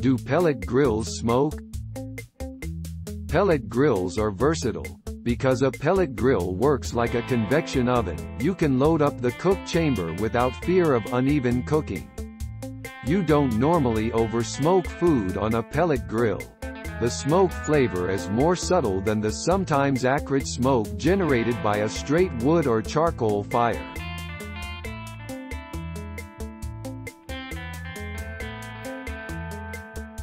Do pellet grills smoke? Pellet grills are versatile. Because a pellet grill works like a convection oven, you can load up the cook chamber without fear of uneven cooking. You don't normally over-smoke food on a pellet grill. The smoke flavor is more subtle than the sometimes acrid smoke generated by a straight wood or charcoal fire.